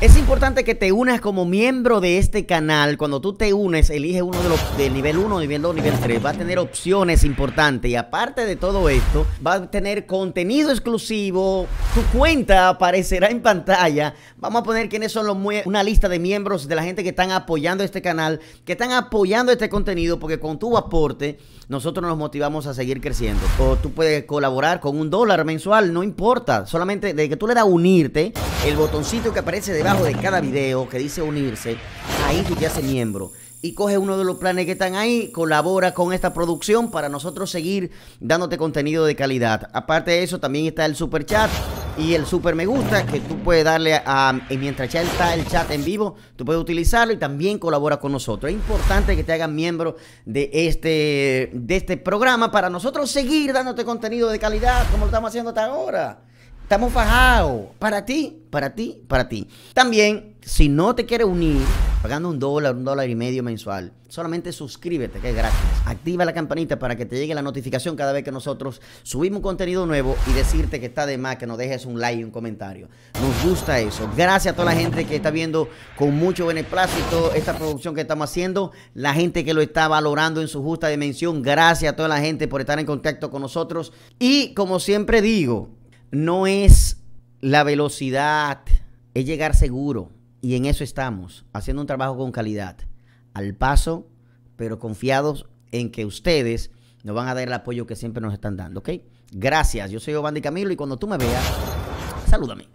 Es importante que te unas como miembro de este canal. Cuando tú te unes, elige uno de los del nivel 1, nivel 2, nivel 3. Va a tener opciones importantes. Y aparte de todo esto, va a tener contenido exclusivo. Tu cuenta aparecerá en pantalla. Vamos a poner quiénes son los una lista de miembros de la gente que están apoyando este canal, que están apoyando este contenido, porque con tu aporte nosotros nos motivamos a seguir creciendo. O tú puedes colaborar con un dólar mensual, no importa. Solamente de que tú le das unirte, el botoncito que aparece debajo de cada video que dice unirse, ahí tú te haces miembro y coge uno de los planes que están ahí, colabora con esta producción para nosotros seguir dándote contenido de calidad. Aparte de eso, también está el super chat y el super me gusta que tú puedes darle a, mientras ya está el chat en vivo, tú puedes utilizarlo y también colabora con nosotros. Es importante que te hagan miembro de este, de este programa para nosotros seguir dándote contenido de calidad como lo estamos haciendo hasta ahora. Estamos fajados. Para ti, para ti, para ti. También, si no te quieres unir, pagando un dólar, un dólar y medio mensual, solamente suscríbete, que es gratis. Activa la campanita para que te llegue la notificación cada vez que nosotros subimos contenido nuevo y decirte que está de más que nos dejes un like y un comentario. Nos gusta eso. Gracias a toda la gente que está viendo con mucho beneplácito esta producción que estamos haciendo. La gente que lo está valorando en su justa dimensión. Gracias a toda la gente por estar en contacto con nosotros. Y como siempre digo, no es la velocidad, es llegar seguro. Y en eso estamos, haciendo un trabajo con calidad, al paso, pero confiados en que ustedes nos van a dar el apoyo que siempre nos están dando, ¿ok? Gracias, yo soy Obandi Camilo y cuando tú me veas, salúdame.